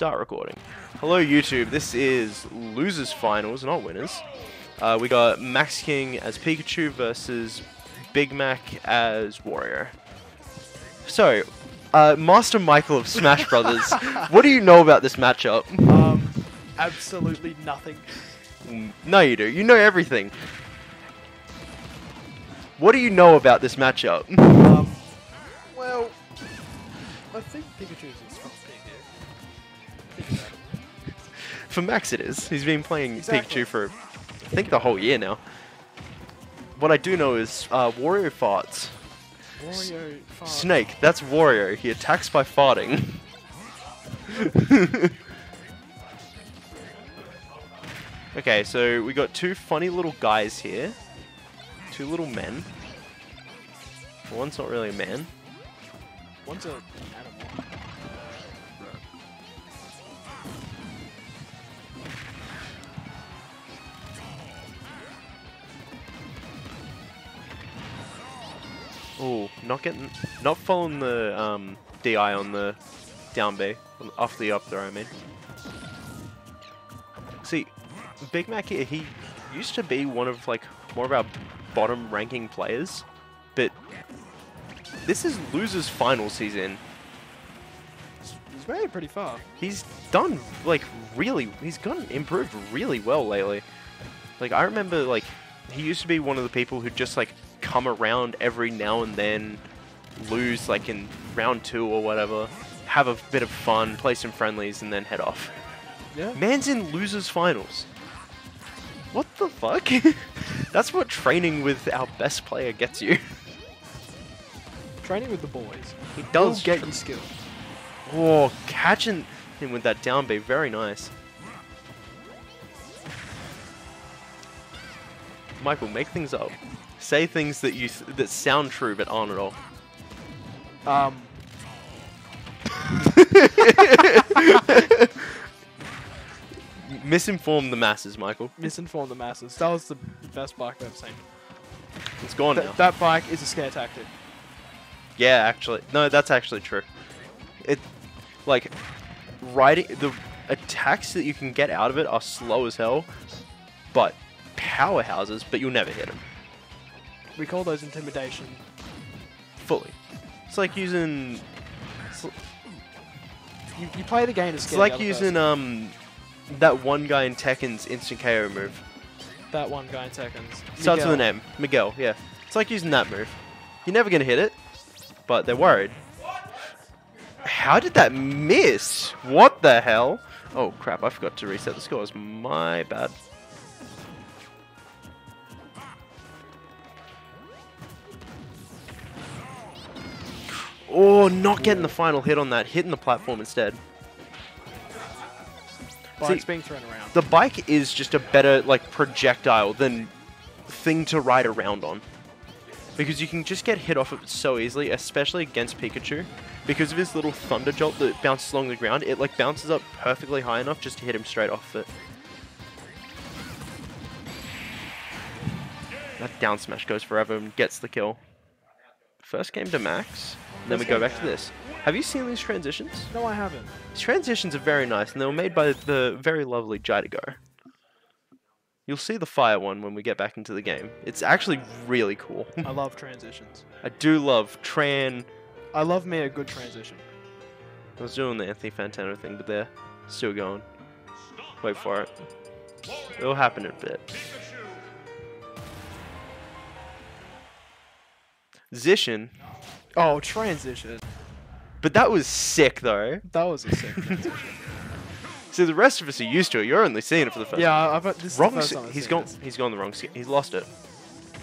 Start recording. Hello YouTube, this is losers finals, not winners. Uh, we got Max King as Pikachu versus Big Mac as Wario. So, uh, Master Michael of Smash Brothers, what do you know about this matchup? Um, absolutely nothing. No, you do. You know everything. What do you know about this matchup? Um, well, I think Pikachu's For Max, it is. He's been playing Exactly. Pikachu for, I think, the whole year now. What I do know is uh, Wario farts. Wario, fart. Snake, that's Wario. He attacks by farting. okay, so we got two funny little guys here. Two little men. One's not really a man. One's an not getting, not following the um, DI on the down B, off the up throw. I mean, see, Big Mac here, he used to be one of like more of our bottom ranking players, but this is losers finals he's in. He's made it pretty far. He's done like really, he's gotten improved really well lately. Like I remember like he used to be one of the people who just like come around every now and then, lose like in round two or whatever, have a bit of fun, play some friendlies, and then head off. Yeah. Man's in losers finals. What the fuck? That's what training with our best player gets you. Training with the boys. He does get you skill. Oh, catching him with that down B, very nice. Michael, make things up. Say things that you th that sound true but aren't at all. Um, Misinform the masses, Michael. misinform the masses. That was the best bike I've ever seen. It's gone Th- now. that bike is a scare tactic. Yeah, actually, no, that's actually true. It, like, riding the attacks that you can get out of it are slow as hell, but powerhouses. But you'll never hit them We call those intimidation. fully. It's like using. It's, You, you play the game to it's scare the like other using um that one guy in Tekken's instant KO move. that one guy in seconds. Starts with an. M. Miguel. Yeah. It's like using that move. You're never gonna hit it, but they're worried. How did that miss? What the hell? Oh crap! I forgot to reset the scores. My bad. Oh, not getting the final hit on that. Hitting the platform instead. Bikes See- being thrown around. The bike is just a better like projectile than thing to ride around on. Because you can just get hit off of it so easily, especially against Pikachu. Because of his little thunder jolt that bounces along the ground, it like bounces up perfectly high enough just to hit him straight off it. That down smash goes forever and gets the kill. First game to max, and then we go back to this. Have you seen these transitions? No, I haven't. These transitions are very nice, and they were made by the very lovely Jaidago. You'll see the fire one when we get back into the game. It's actually really cool. I love transitions. I do love Tran. I love me a good transition. I was doing the Anthony Fantano thing, but they're still going. Wait for it. It'll happen in a bit. Zishin. Oh, transition. But that was sick, though. That was a sick transition. See, the rest of us are used to it. You're only seeing it for the first yeah, I've this is Wrong. the first time I've he's seen gone. this. He's gone the wrong. sk- He's lost it.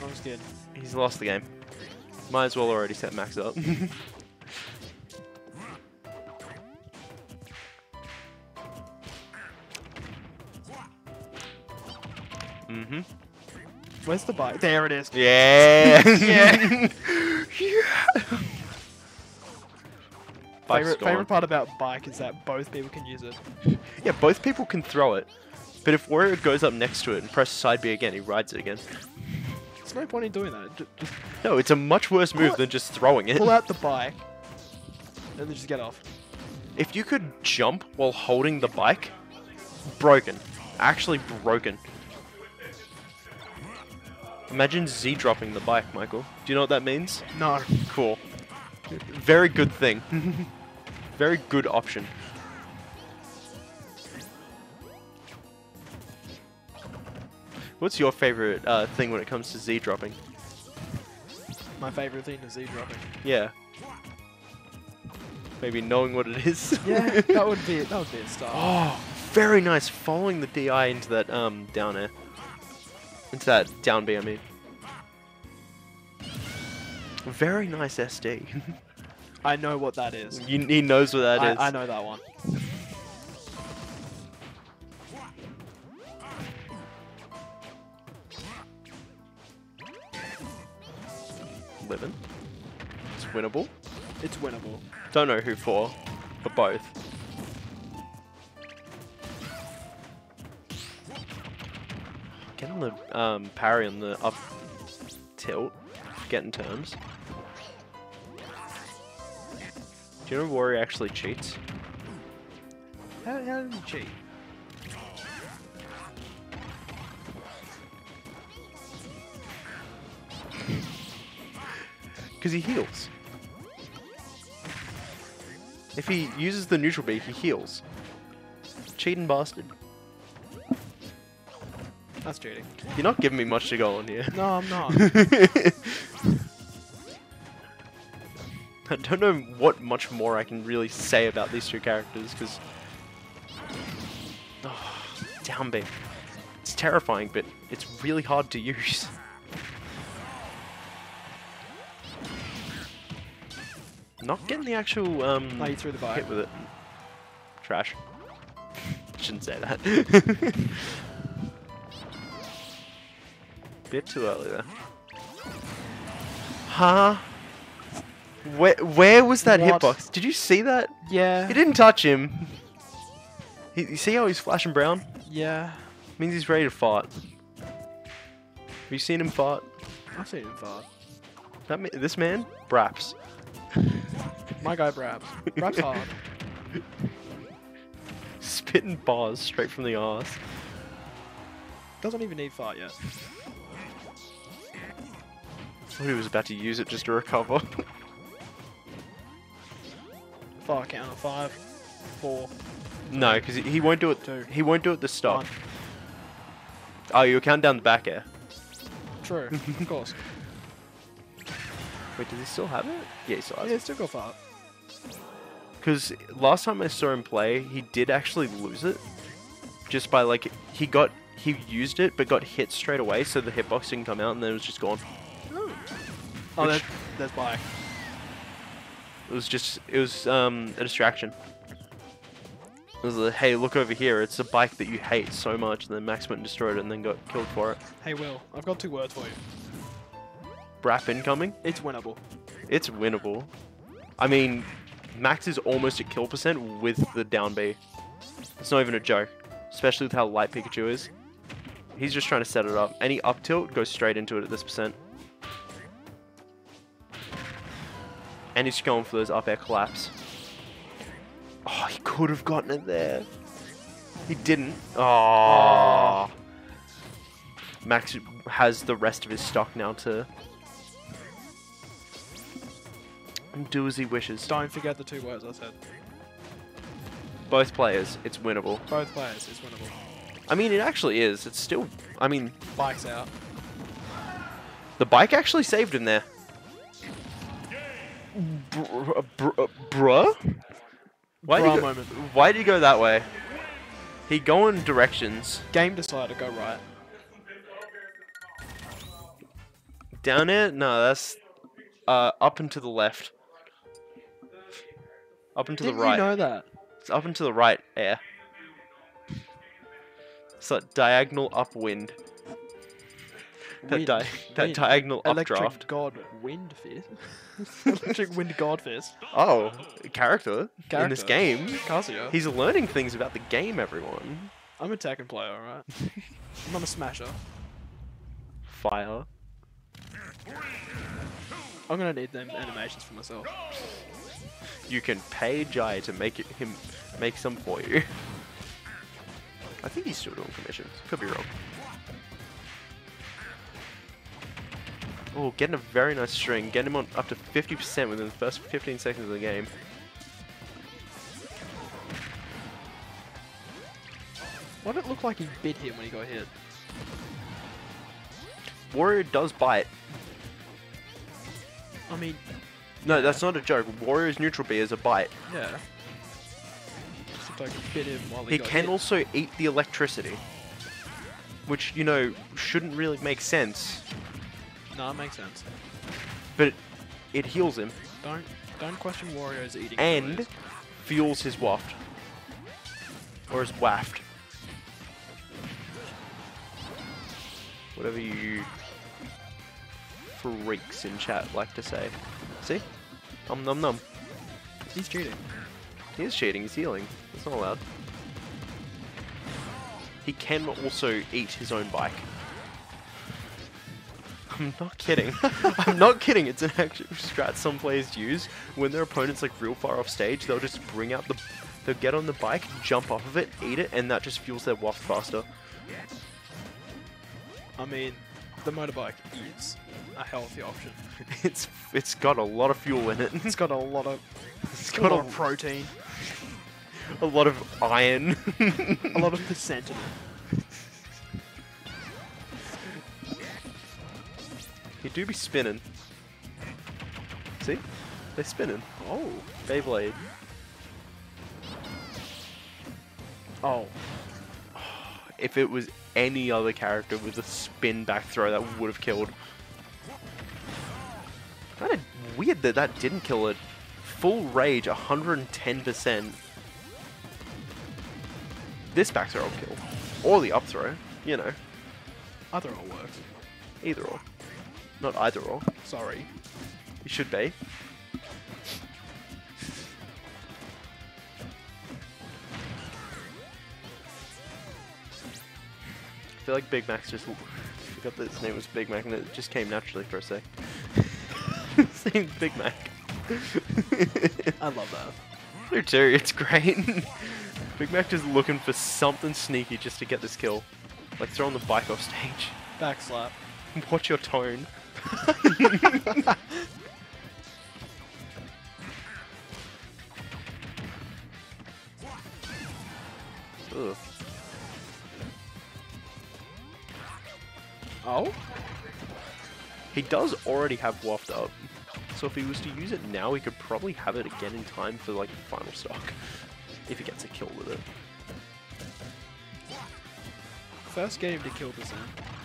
I'm scared. He's lost the game. Might as well already set Max up. mm-hmm. Where's the bike? There it is. Yeah. Yeah. Yeah. Favorite, favorite part about bike is that both people can use it. Yeah, both people can throw it. But if Wario goes up next to it and presses side B again, he rides it again. There's no point in doing that. Ju- Just No, it's a much worse move than just throwing it. pull out the bike and then just get off. If you could jump while holding the bike, broken. Actually broken. Imagine Z dropping the bike, Michael. Do you know what that means? No. Cool. Very good thing. Very good option. What's your favorite uh, thing when it comes to Z dropping? My favorite thing is Z dropping. Yeah. Maybe knowing what it is. Yeah, that would be that would be a start. Oh, very nice. Following the DI into that um down air. Into that down B, I mean. Very nice SD. I know what that is. you, he knows what that I, is. I know that one. Living. It's winnable. It's winnable. Don't know who for, but both. Um, parry on the up tilt, getting terms. Do you know Wario actually cheats? How, how did he cheat? Because he heals. If he uses the neutral B, he heals. Cheating bastard. You're not giving me much to go on here. No, I'm not. I don't know what much more I can really say about these two characters because. Oh, down B. It's terrifying, but it's really hard to use. Not getting the actual um, oh, you threw the bike. hit with it. Trash. Shouldn't say that. Bit too early there. Huh? Where where was that What? hitbox? Did you see that? Yeah. He didn't touch him. He, you see how he's flashing brown? Yeah. Means he's ready to fart. Have you seen him fart? I've seen him fart. That ma- this man, Braps. My guy Brabs. Brabs hard. Spitting bars straight from the arse. Doesn't even need fart yet. Thought he was about to use it just to recover. Fire counter. Five. Four. no, because he, he won't do it. Two. He won't do it the stop. One. Oh, you'll count down the back air. True. of course. Wait, does he still have it? Yeah, he still has Yeah, it. still go fart. Because last time I saw him play, he did actually lose it. Just by like he got he used it but got hit straight away, so the hitbox didn't come out, and then it was just gone. Oh, there's, there's bike. It was just it was um a distraction. It was a hey look over here, it's a bike that you hate so much, and then Max went and destroyed it, and then got killed for it. Hey, Will. I've got two words for you. Brap incoming. It's winnable. It's winnable. I mean, Max is almost at kill percent with the down B. It's not even a joke, especially with how light Pikachu is. He's just trying to set it up. Any up tilt goes straight into it at this percent. And he's going for those up air collapse. Oh, he could have gotten it there. He didn't. Oh. Max has the rest of his stock now to do as he wishes. Don't forget the two words I said. Both players, it's winnable. Both players. It's winnable. I mean, it actually is. It's still. I mean, Bike's out. the bike actually saved him there. Br- br- uh, bruh? Why Bruh go, moment. why did he go that way? He going directions. Game decided to go right. Down it? No, that's uh, up and to the left. Up and to Didn't the right. you know that? It's up and to the right air. It's that diagonal upwind. That, Wind. di- that Wind. diagonal Electric updraft. God Wind Fist. Electric Wind God Fist. Oh, character, in this game. He's learning things about the game, everyone. I'm a Tekken player, alright? I'm not a smasher. Fire. I'm gonna need them animations for myself. You can pay Jai to make it, him make some for you. I think he's still doing commissions. Could be wrong. Oh, getting a very nice string. Getting him on up to 50% within the first 15 seconds of the game. Why did it look like he bit him when he got hit? Wario does bite. I mean, No, that's not a joke. Wario's neutral B is a bite. yeah. Just like he bit him while he, can hit. also eat the electricity. Which, you know, shouldn't really make sense. No, it makes sense. But it heals him Don't don't question Wario's eating. and abilities. fuels his waft. Or his waft. Whatever you freaks in chat like to say. See? Um num num. he's cheating. He is cheating, he's healing. That's not allowed. He can also eat his own bike. I'm not kidding. I'm not kidding. It's an actual strat some players use when their opponent's like real far off stage. They'll just bring out the, they'll get on the bike, jump off of it, eat it, and that just fuels their waft faster. I mean, the motorbike is a healthy option. It's it's got a lot of fuel in it. It's got a lot of it's got a lot a, of protein, a lot of iron. a lot of percent He do be spinning. See? They're spinning. Oh. Beyblade. Oh. If it was any other character with a spin back throw, that would have killed. Kind of weird that that didn't kill it. Full rage, 110%. This back throw will kill. Or the up throw, you know. Either all works. Either or. Not either or. Sorry. It should be. I feel like Big Mac's just forgot that his name was Big Mac and it just came naturally for a sec. Saying Big Mac. I love that. Me too, it's great. Big Mac just looking for something sneaky just to get this kill. Like throwing the bike off stage. Back slap. Watch your tone. Oh? He does already have waft up. So if he was to use it now, he could probably have it again in time for like final stock. If he gets a kill with it. First game to kill this end.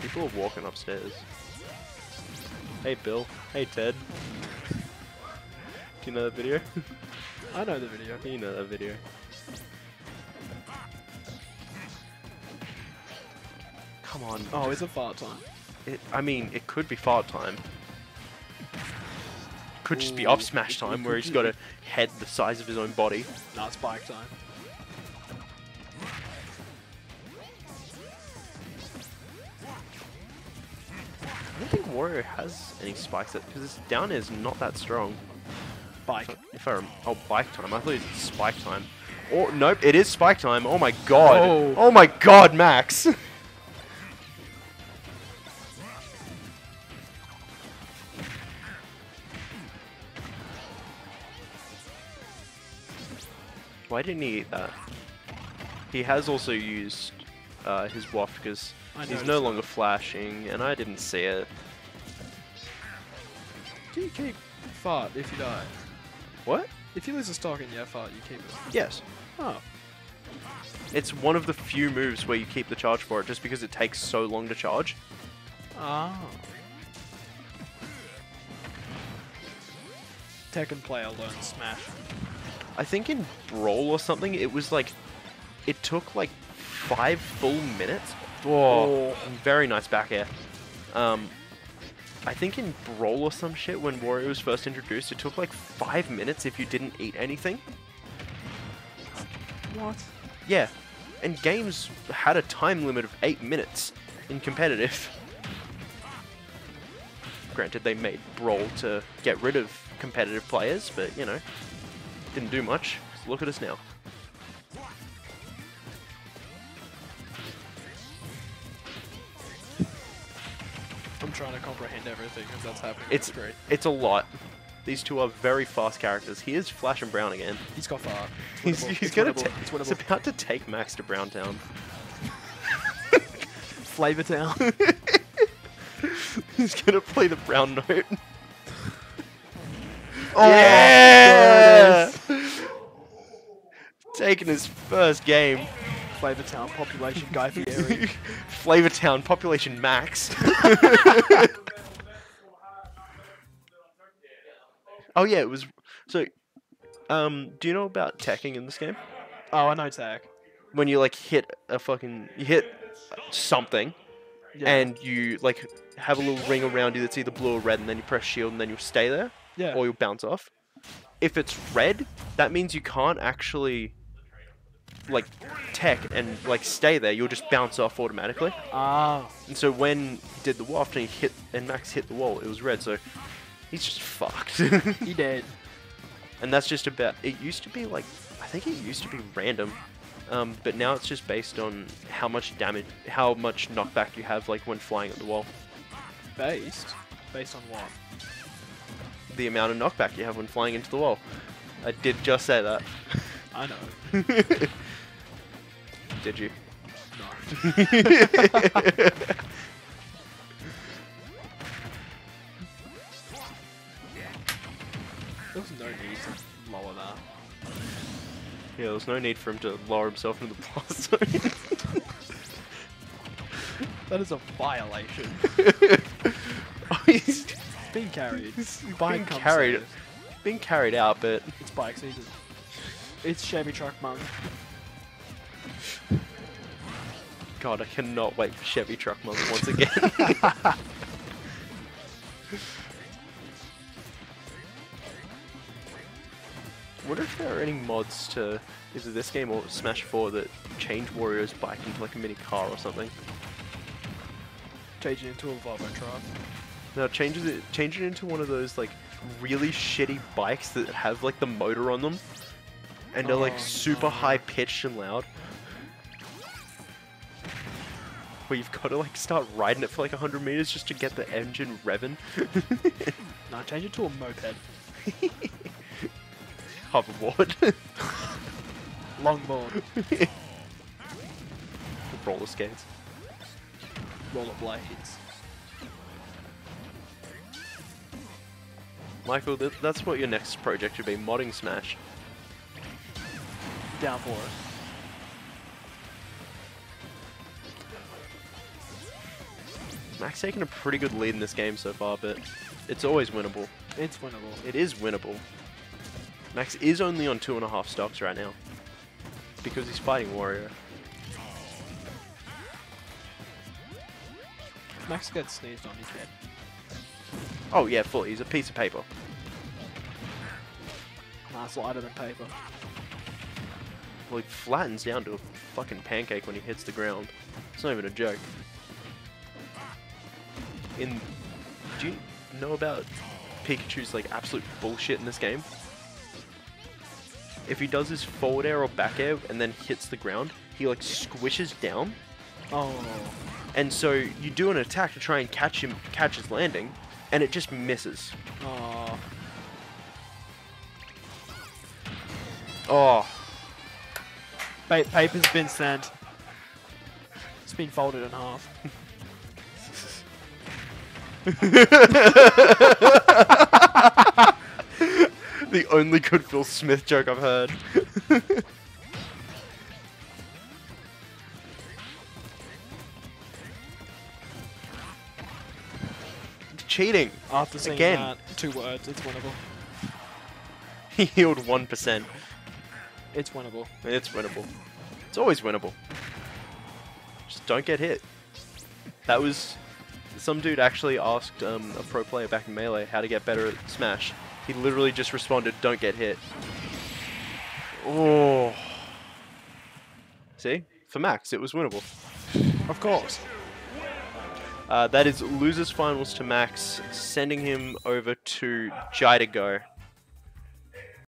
People are walking upstairs. Hey Bill. Hey Ted. Do you know that video? I know the video. you know that video. Come on. Oh, it's a fart time. It, I mean, it could be fart time. Could just be Ooh, up smash time where he's got a head the size of his own body. No, it's bike time. I Wario has any spikes because this down air is not that strong. Bike. If I oh bike time, I thought it was spike time. Oh nope, it is spike time. Oh my god. Oh. Oh my god, Max. Why didn't he eat that? He has also used uh, his waft because he's no longer flashing, and I didn't see it. Do you keep fart if you die? What? If you lose a stock and you have fart, you keep it. Yes. Oh. It's one of the few moves where you keep the charge for it just because it takes so long to charge. Ah. Tekken player learns Smash. I think in Brawl or something, it was like, it took like five full minutes. Oh, very nice back air. Um, I think in Brawl or some shit, when Wario was first introduced, it took like five minutes if you didn't eat anything. What? Yeah, and games had a time limit of eight minutes. in competitive. Granted, they made Brawl to get rid of competitive players, but you know, didn't do much. Look at us now. Trying to comprehend everything as that's happening. It's great. it's a lot. These two are very fast characters. Here's Flash and Brown again. He's got far. He's, he's It's gonna winnable. It's winnable. about to take Max to Browntown. Flavor Town. he's gonna play the brown note. Oh, yeah! Taking his first game. Flavor Town population Guy Fieri. Flavortown population max. oh yeah, it was so. Um, do you know about teching in this game? oh, I know Tag. When you like hit a fucking you hit something Yeah. and you like have a little ring around you that's either blue or red, and then you press shield and then you'll stay there yeah. or you'll bounce off. If it's red, that means you can't actually like tech and like stay there. You'll just bounce off automatically. Ah. And so when he did the waft and he hit and Max hit the wall, it was red. So he's just fucked. He dead. and that's just about. It used to be like I think it used to be random, um, but now it's just based on how much damage, how much knockback you have, like when flying at the wall. Based. Based on what? The amount of knockback you have when flying into the wall. I did just say that. I know. did you? No. There was no need to lower that. Yeah, there's no need for him to lower himself into the blast zone. That is a violation. oh, he's, being carried. he's Bike being comes carried, being carried out, but It's bike season. It's Chevy Truck Month. God, I cannot wait for Chevy Truck Month once again. wonder if there are any mods to either this game or Smash 4 that change Wario's bike into like a mini car or something. Change it into a Volvo truck. No, changes it change it into one of those like really shitty bikes that have like the motor on them and are like Oh, super no. high pitched and loud. Where you've got to like start riding it for like 100 meters just to get the engine revving. No, change it to a moped. Hoverboard. Longboard. Roller skates. Roller blades. Michael, th- that's what your next project should be, modding Smash. Down for it. Max taking a pretty good lead in this game so far, but it's always winnable. It's winnable. It is winnable. Max is only on two and a half stocks right now. Because he's fighting Wario. Max gets sneezed on his head. Oh yeah, fully. He's a piece of paper. Nah, it's lighter than paper. Well, he flattens down to a fucking pancake when he hits the ground. It's not even a joke. In, do you know about Pikachu's like absolute bullshit in this game? If he does his forward air or back air and then hits the ground, he like squishes down, Oh. and so you do an attack to try and catch him, catch his landing, and it just misses. Oh. Oh, Pa- paper's been sent. It's been folded in half. the only good Phil Smith joke I've heard. Cheating. After seeing Again. that, two words, it's winnable. He healed 1%. It's winnable. It's winnable. It's always winnable. Just don't get hit. That was... Some dude actually asked um, a pro player back in Melee how to get better at Smash. He literally just responded, don't get hit. Oh. See? For Max, it was winnable. Of course. Uh, that is losers finals to Max, sending him over to Jai to go.